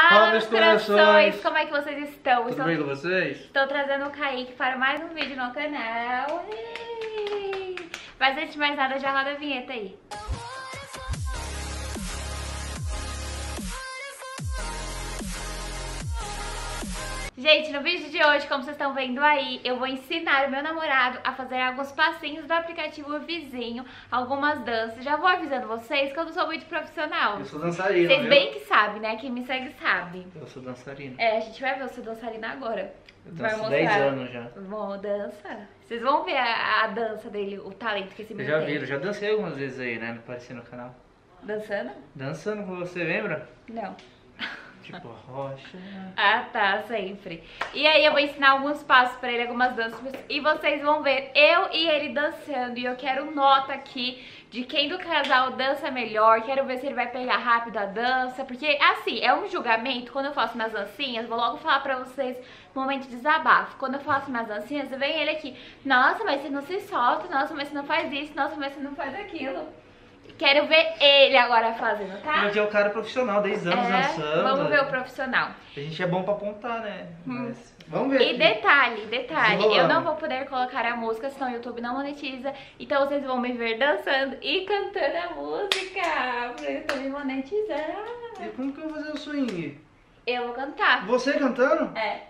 Fala, meus corações. Como é que vocês estão? Tudo Estou, bem com vocês? estou trazendo o Kaique para mais um vídeo no canal. Mas antes de mais nada, já roda a vinheta aí. Gente, no vídeo de hoje, como vocês estão vendo aí, eu vou ensinar o meu namorado a fazer alguns passinhos do aplicativo Vizinho, algumas danças. Já vou avisando vocês que eu não sou muito profissional. Eu sou dançarino, Vocês viu? bem que sabem, né? Quem me segue sabe. Eu sou dançarino. É, a gente vai ver você dançarina agora. Eu Vai danço mostrar. 10 anos já. Bom, dança. Vocês vão ver a, a dança dele, o talento que esse Eu menino já tem. vi, eu já dancei algumas vezes aí, né? Apareci no canal. Dançando? Dançando com você, lembra? Não. Tipo, rocha. Ah, tá, sempre. E aí eu vou ensinar alguns passos pra ele, algumas danças, e vocês vão ver eu e ele dançando. E eu quero nota aqui de quem do casal dança melhor. Quero ver se ele vai pegar rápido a dança, porque assim, é um julgamento. Quando eu faço minhas dancinhas, vou logo falar pra vocês momento de desabafo. Quando eu faço minhas dancinhas, vem ele aqui. Nossa, mas você não se solta. Nossa, mas você não faz isso. Nossa, mas você não faz aquilo. Quero ver ele agora fazendo, tá? Aqui é o cara profissional, 10 anos É, dançando. vamos ver o profissional. A gente é bom pra apontar, né? Mas vamos ver. E aqui. detalhe, detalhe, eu não vou poder colocar a música, senão o YouTube não monetiza. Então vocês vão me ver dançando e cantando a música pra YouTube me monetizar. E como que eu vou fazer o swing? Eu vou cantar. Você cantando? É.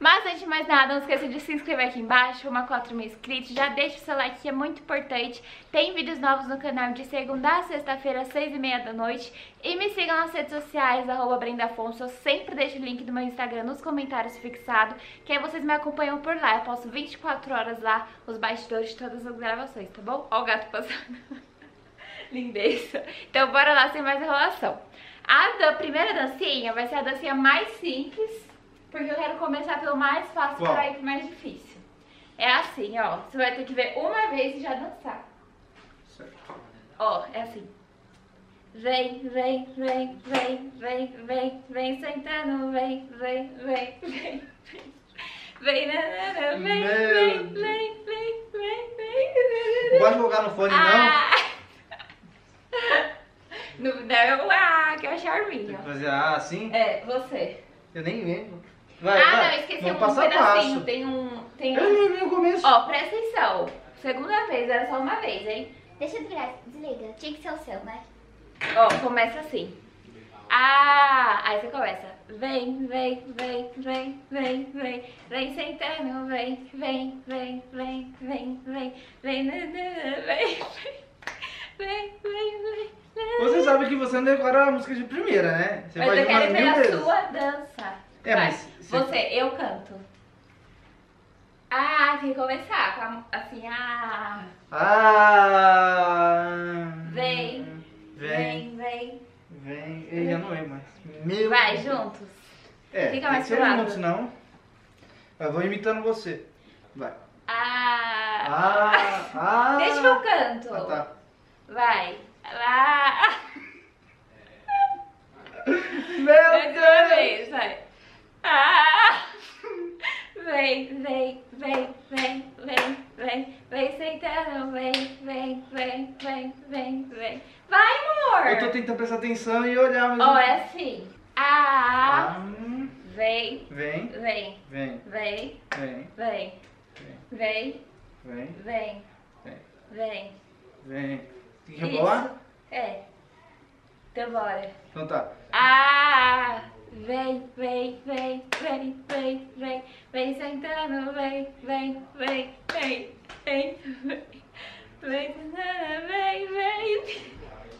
Mas antes de mais nada, não esqueça de se inscrever aqui embaixo, uma 4 mil inscritos. Já deixa o seu like que é muito importante. Tem vídeos novos no canal de segunda a sexta-feira, às 6 e meia da noite. E me sigam nas redes sociais, arroba Brenda Afonso. Eu sempre deixo o link do meu Instagram nos comentários fixado, que aí vocês me acompanham por lá. Eu posto 24 horas lá, os bastidores de todas as gravações, tá bom? Ó o gato passando. Lindeza. Então bora lá sem mais enrolação. A primeira dancinha vai ser a dancinha mais simples, porque eu quero começar pelo mais fácil Qual? para ir pro mais difícil. É assim, ó. Você vai ter que ver uma vez e já dançar. Certo. Ó, é assim. Vem, vem, vem, vem, vem, vem, vem sentando, vem, vem, vem, vem, vem. Vem, nanana, vem, Meu vem, Deus. vem, vem, vem, Não vem. pode colocar no fone? Ah! Não, não, ah, que é o Tem charminho. que fazer ah, assim? É, você. Eu nem lembro. Vai, ah, vai. não, esqueci Vamos um passo a pedacinho. passo. Tem um. Tem Eu um. nem vi o começo. Ó, presta atenção. Segunda vez, era só uma vez, hein? Deixa eu desligar. Desliga. Tinha que ser o seu, vai. Ó, começa assim. Ah, aí você começa. Vem, vem, vem, vem, vem, vem, vem sentando, vem, vem, vem, vem, vem, vem, vem, vem, vem, vem, vem, vem. Você sabe que você não decora a música de primeira, né? Você Mas eu quero ver a sua dança. É, Vai. mas você- Você, eu canto. Ah, tem que começar com a, assim, ah. Ah. Vem, Vem. vem, vem. Vem. Eu já não lembro mais. Meu Vai, Deus. juntos. É, Fica mais pro lado. junto, senão. Eu vou imitando você. Vai. Ah. Ah, ah. Deixa que eu canto. Ah, tá. Vai. Ah. Meu Mais uma Deus. vez, vai. Ah. Vem, vem, vem, vem, vem, vem, vem sentando, vem, vem, vem, vem, vem, vem. Vai, amor! Eu tô tentando prestar atenção e olhar, mas. Ó, é assim. Ah, Ah, vem, Vem, vem, vem, vem, vem, vem, vem, vem, vem, vem, vem. vem. Tem que rebolar? É. Então bora. Então tá. Ah, vem, vem, vem, vem, vem, vem, vem sentando, vem, vem, vem, vem, vem, vem, vem, sentando, vem, vem.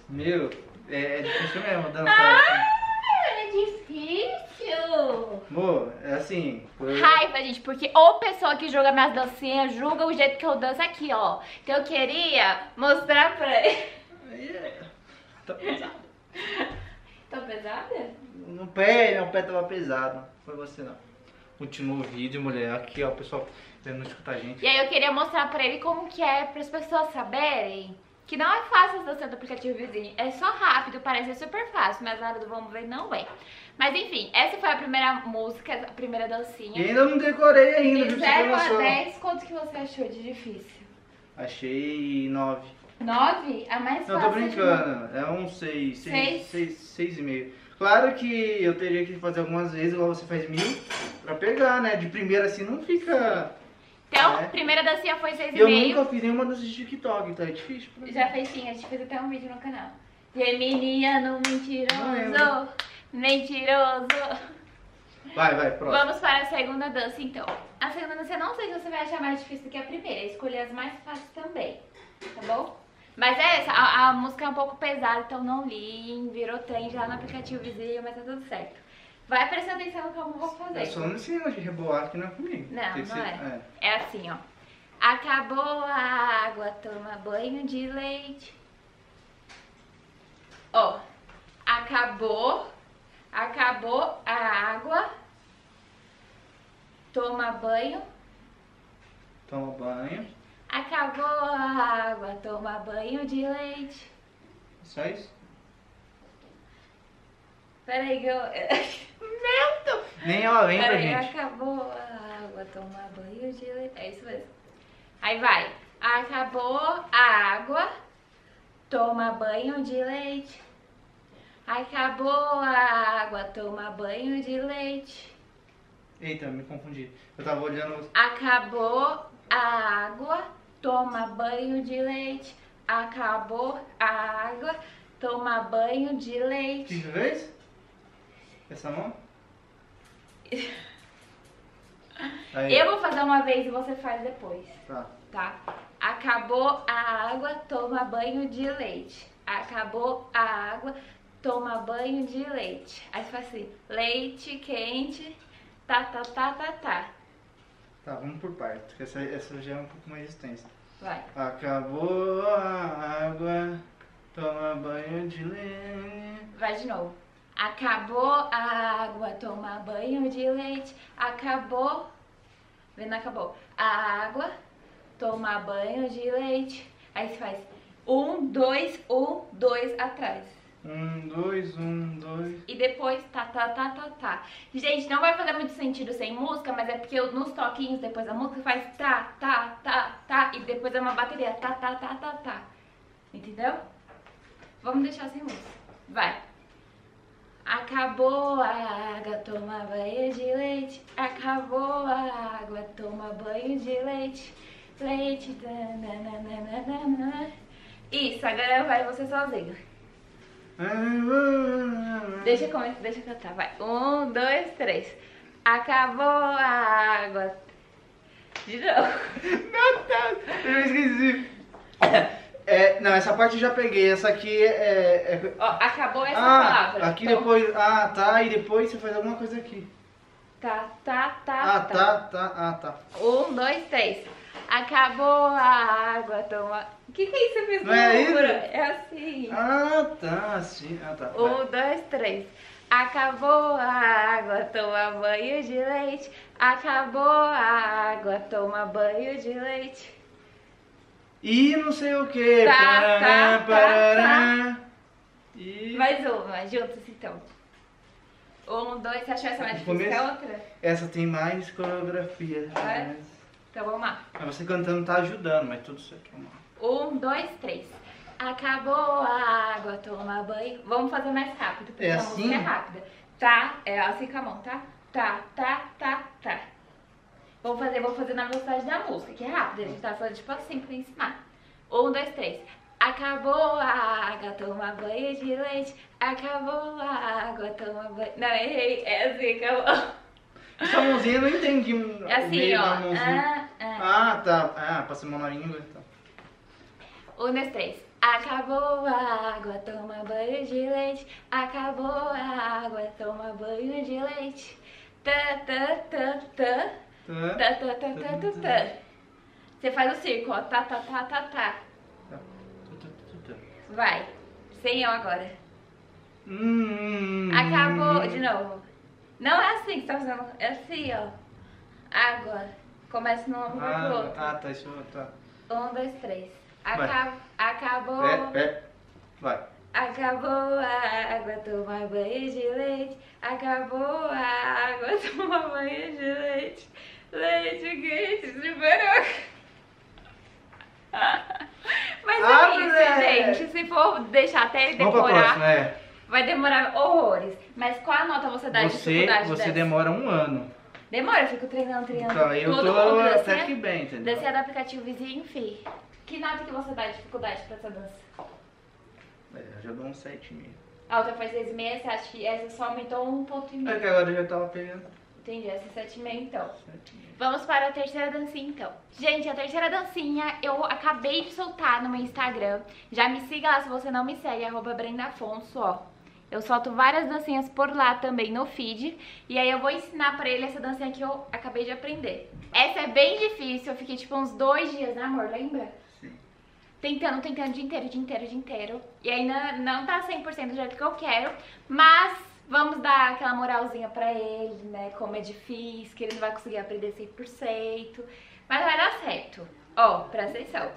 Meu, é, é difícil mesmo dançar assim. Ah, é difícil. Amor, é assim. eu- Raiva, gente, porque ou pessoa que joga minhas dancinhas julga o jeito que eu danço aqui, ó. Então eu queria mostrar pra ele. Yeah. Tá pesado. Tá pesada? No pé, meu pé tava pesado. Não foi você não. Continua o vídeo, mulher. Aqui, ó, o pessoal querendo escutar a gente. E aí eu queria mostrar pra ele como que é, para as pessoas saberem que não é fácil dançar do aplicativo vizinho. É só rápido, parece super fácil, mas na hora do vamos ver não é. Mas enfim, essa foi a primeira música, a primeira E dancinha. ainda não decorei ainda, De viu? pra você ter 0 a noção. 10, quanto que você achou de difícil? Achei nove. 9? A mais Não, fácil. tô de- brincando. É um seis, seis, Seis? seis, seis e meio. Claro que eu teria que fazer algumas vezes, igual você faz mil, pra pegar, né? De primeira assim não fica. Então, É. primeira dancinha foi Eu 6,5. nunca fiz nenhuma dança de TikTok, então é difícil. Já fez sim, a gente fez até um vídeo no canal. Geminiano Não mentiroso, mentiroso. Vai, vai, próximo. Vamos para a segunda dança então. A segunda dança não sei se você vai achar mais difícil do que a primeira. Escolhi as mais fáceis também, tá bom? Mas é essa, a, a música é um pouco pesada, então não li, virou trem já no aplicativo vizinho, mas tá tudo certo. Vai prestar atenção no que eu vou fazer. Eu só não ensino de rebolar que não é comigo. Não, Tem não ser- é. É assim, ó. Acabou a água, toma banho de leite. Ó, acabou, acabou a água, toma banho. Toma banho. Acabou a água, toma banho de leite. Só isso? Peraí que eu... Deus! Nem ela lembra, Peraí, gente. acabou a água, toma banho de leite. É isso mesmo. Aí vai. Acabou a água, toma banho de leite. Acabou a água, toma banho de leite. Eita, me confundi. Eu tava olhando. Acabou a água, toma banho de leite. Acabou a água, toma banho de leite. vez? Essa mão? Aí, Eu vou fazer uma vez e você faz depois. Tá. tá? Acabou a água, toma banho de leite. Acabou a água, toma banho de leite. Aí você faz assim, leite quente, tá, tá, tá, tá, tá. Tá, vamos por parte, que essa, essa já é um pouco mais extensa. Vai. Acabou a água, toma banho de leite. Vai de novo. Acabou a água, toma banho de leite. Acabou. Vendo, acabou. A água, toma banho de leite. Aí você faz um, dois, um, dois atrás. Um, dois, um, dois. E depois tá, tá, tá, tá, tá. Gente, não vai fazer muito sentido sem música, mas é porque eu- nos toquinhos depois da música faz tá, tá, tá, tá. E depois é uma bateria tá, tá, tá, tá, tá. Entendeu? Vamos deixar sem música. Vai. Acabou a água, toma banho de leite. Acabou a água, toma banho de leite. Leite. dananana. Isso, agora vai você sozinho. Deixa eu deixa eu cantar, vai. Um, dois, três. Acabou a água. De novo. Meu Deus, eu esqueci. É, não, essa parte eu já peguei. Essa aqui é. é- Ó, acabou essa ah, palavra. aqui Então, depois. Ah, tá. E depois você faz alguma coisa aqui. Tá, tá, tá, Ah, tá, tá. Ah, tá. Um, dois, três. Acabou a água, toma. O que, que é isso? Você fez Não é isso? É assim. Ah, tá. Assim. Ah, tá. Um, dois, três. Acabou a água, toma banho de leite. Acabou a água, toma banho de leite. E não sei o que. Tá, Parará, tá, tá, parará. E. Mais uma, juntos então. Um, dois, você achou essa mais difícil que a outra? Essa tem mais coreografia. É? Mas... Então vamos lá. mas você cantando tá ajudando, mas tudo certo. Vamos lá. Um, dois, três. Acabou a água, toma banho. Vamos fazer mais rápido, porque É a assim? música é rápida. Tá, é assim com a mão, tá? Tá, tá, tá, tá. Vou fazer, vou fazer na velocidade da música, que é rápida. A gente tá falando tipo assim pra ensinar. Um, dois, três. Acabou a água, toma banho de leite. Acabou a água, toma banho. Não, errei. É assim, acabou. Essa mãozinha eu não entendi. É assim, ó. Ah, ah. Ah, tá. Ah, passa a mão na língua então. Um, dois, três. Acabou a água, toma banho de leite. Acabou a água, toma banho de leite. Tá, tá, tá. Tá. Tá, tá, tá, tá, tá, tá. Você faz o círculo, ó. Tá, tá, tá, tá, tá. Tá. Vai. Sem eu agora. Hum. Acabou. De novo. Não é assim que você tá fazendo. É assim, ó. Água. Começa no pro Ah, outro. ah, tá. Isso tá. Um, dois, três. Acab... Acabou. É, é. Vai. Acabou a água, toma banho de leite. Acabou a água, toma banho de leite. Leite quente, superou. Mas Ah, é isso, gente. Se for deixar até decorar. próxima, é. vai demorar horrores. Mas qual a nota você dá de Você, dificuldade você dessa? demora um ano. Demora, eu fico treinando, treinando. Então, eu Todo tô mundo até descer- que bem, entendeu? Descer do aplicativo vizinho, fi. Que nota que você dá de dificuldade pra essa dança? É, eu já dou um 7,5. A outra foi 6,5, você acha que essa só aumentou um ponto e É meio? que agora eu já tava pegando Entendi, essa é 7,5 então. 7,5. Vamos para a terceira dancinha então. Gente, a terceira dancinha eu acabei de soltar no meu Instagram. Já me siga lá se você não me segue, arroba Brenda Afonso, ó. Eu solto várias dancinhas por lá também no feed. E aí eu vou ensinar pra ele essa dancinha que eu acabei de aprender. Essa é bem difícil, eu fiquei tipo uns dois dias, né amor? Lembra? Tentando, tentando o dia inteiro, o dia inteiro, o dia inteiro. E ainda não tá 100% do jeito que eu quero. Mas vamos dar aquela moralzinha pra ele, né? Como é difícil, que ele não vai conseguir aprender 100%. Mas vai dar certo. Ó, presta atenção.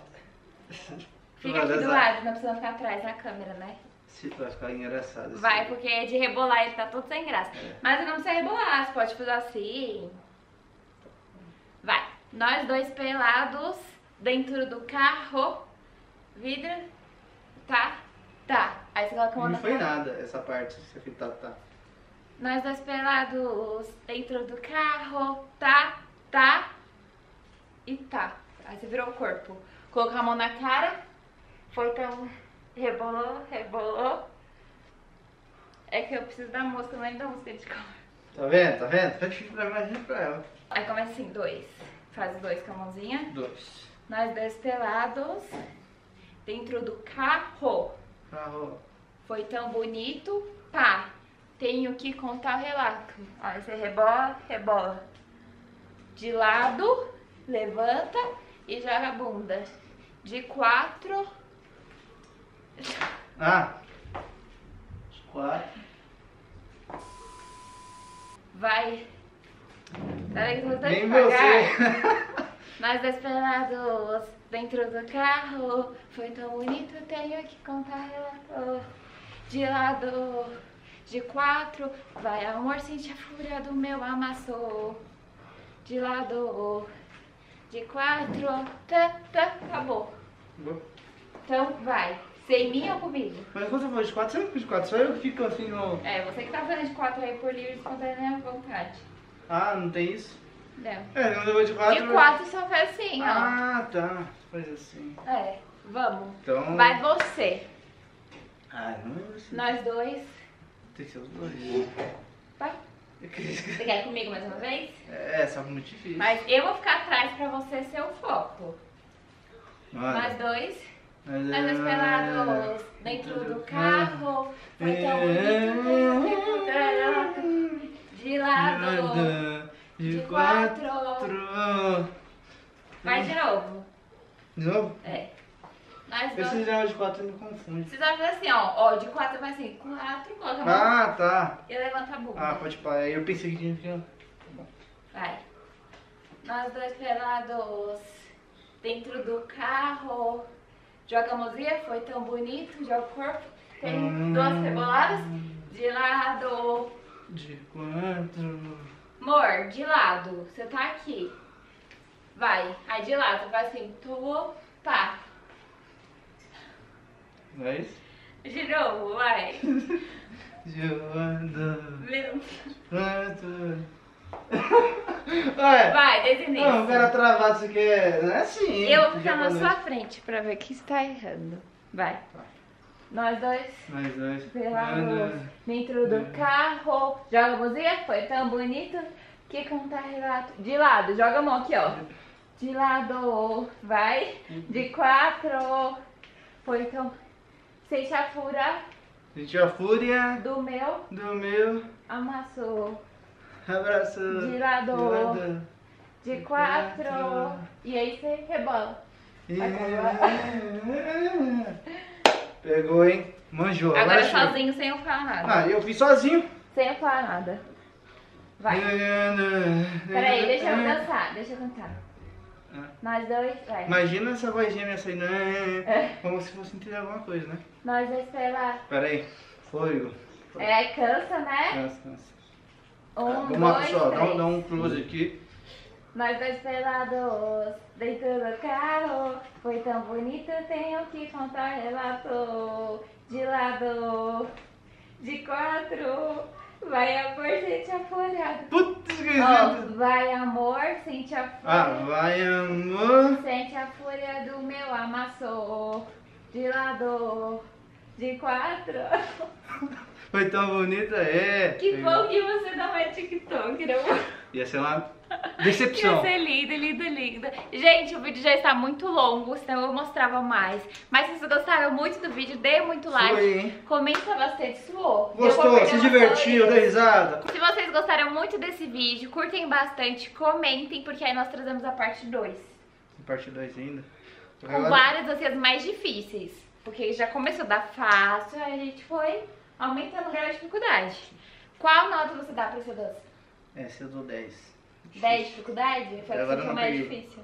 Fica aqui do lado, não precisa ficar atrás na câmera, né? Se vai ficar engraçado. Vai, porque é de rebolar, ele tá todo sem graça. É. Mas não precisa rebolar, você pode fazer assim. Vai. Nós dois pelados dentro do carro. Vidro. Tá? Tá. Aí você coloca a mão Não foi nada essa parte, esse aqui tá, tá. Nós dois pelados dentro do carro. Tá? Tá? E tá. Aí você virou o corpo. Colocou a mão na cara. Foi então. Rebolou, rebolou. É que eu preciso da música, não lembro da música de cor. Tá vendo? Tá vendo? Difícil pra imagem pra ela. Aí começa assim, dois. Faz dois com a mãozinha. Dois. Nós dois pelados dentro do carro. Carro. Foi tão bonito, pá. Tenho que contar o relato. Aí você rebola, rebola. De lado, levanta e joga a bunda. De quatro. Ah. Os quatro. Vai. Peraí que eu tô tão Nem devagar. você. Nós dois pelados dentro do carro. Foi tão bonito, tenho que contar relato. De lado, de quatro. Vai, amor, sente a fúria do meu amasso. De lado, de quatro. Tá, tá, acabou. Então vai. Sem mim ou comigo? Mas quando você falou de quatro, você não de quatro, só eu que fico assim no. É, você que tá fazendo de quatro aí por livre espontânea vontade. Ah, não tem isso? Não. É, quando eu vou de quatro. De quatro só faz assim, ó. Ah, tá. Faz assim. É, vamos. Então. Vai você. Ah, não é assim. Nós dois. Tem que ser os dois. Vai. Você quer ir comigo mais uma vez? É, só que muito difícil. Mas eu vou ficar atrás pra você ser o foco. Olha. Nós dois. Nós dois pelados dentro do carro. Foi tão bonito. De lado. De de quatro. quatro. Vai de novo. De novo? É. Nós Esse dois. já de quatro me confunde. Você vai fazer assim, ó. Ó, de quatro vai assim. Quatro, coloca a mão Ah, tá. e levanta a bunda. Ah, pode parar. Eu pensei que tinha que. Vai. Nós dois pelados dentro do carro. Joga a mãozinha, foi tão bonito. Joga o corpo. Tem Hum. duas reboladas. De lado. De quatro. Amor, de lado. Você tá aqui. Vai. Aí de lado. Vai assim. Tô. Pá. Não é isso? De novo, vai. Joana. Meu-. Ué. Vai, desde o Não, o cara travado, você quer. Não é assim. Eu vou ficar na sua frente pra ver que está errando. Vai. Nós dois. Mais dois. Pelados dentro do carro. Joga a mãozinha, foi tão bonito que contar relato. De lado, joga a mão aqui, ó. De lado, vai. De quatro. Foi tão. Sente a fura Sentiu a fúria do meu do meu amasso. abraço. De lado. lado. De quatro. E aí você rebola. Pegou, hein? Manjou. Agora chega. sozinho, sem eu falar nada. Ah, eu fiz sozinho. Sem eu falar nada. Vai. Peraí, deixa eu dançar, deixa eu cantar. Ah. Nós dois, vai. Imagina essa vozinha minha saindo. É. Como se fosse entender alguma coisa, né? Nós dois pela. Peraí. Foi. É, cansa, né? Cansa, cansa. Um, Vamos lá, dois, pessoal. Dá, um- dá um close aqui. Nós dois pelados, dentro do carro. Foi tão bonito, tenho que contar relato. De lado, De quatro. Vai amor, sente a folhada. Putz, que Ó, vai amor, sente a Ah, folha. vai amor. Sente a folha do meu amassou. De lado. De quatro. Foi tão bonita, é. Que bom que você não é TikTok, não. Ia ser uma Ia decepção. ser lindo, lindo, lindo. Gente, o vídeo já está muito longo, senão eu mostrava mais. Mas se vocês gostaram muito do vídeo, dê muito like. Comenta bastante, suou. Gostou? Se divertiu? Deu risada? Se vocês gostaram muito desse vídeo, curtem bastante, comentem, porque aí nós trazemos a parte 2. Parte 2 ainda. Com várias assim, mais difíceis. Porque já começou a dar fácil, aí a gente foi aumentando de dificuldade. Qual nota você dá pra esse doce? Essa eu dou 10. 10 de dificuldade? Foi a que não mais peguei. difícil.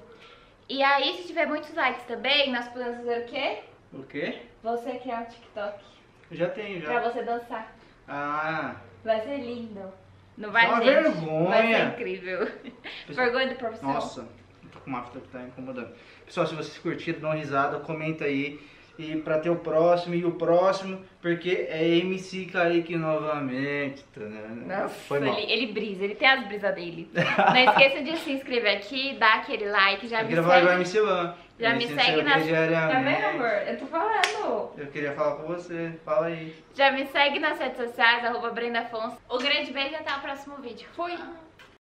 E aí, se tiver muitos likes também, nós podemos fazer o quê? O quê? Você criar um TikTok. Já tenho, Pra já. você dançar. Ah, Vai ser lindo. Não vai, É uma gente? vergonha. Vai ser incrível. Pessoal- Vergonha do profissional. nossa. Tô com uma afta que tá incomodando. Pessoal, se vocês curtiram, dá uma risada, comenta aí. E pra ter o próximo e o próximo, porque é MC Kaique novamente. tá, né? Nossa, Foi mal. ele, ele brisa, ele tem as brisas dele. Não esqueça de se inscrever aqui, dar aquele like, já Eu me igual segue. MC Lan. Já me MC segue nas. Tá diariamente. vendo, amor? Eu tô falando. Eu queria falar com você. Fala aí. Já me segue nas redes sociais, arroba Brenda Afonso. Um grande beijo e até o próximo vídeo. Fui!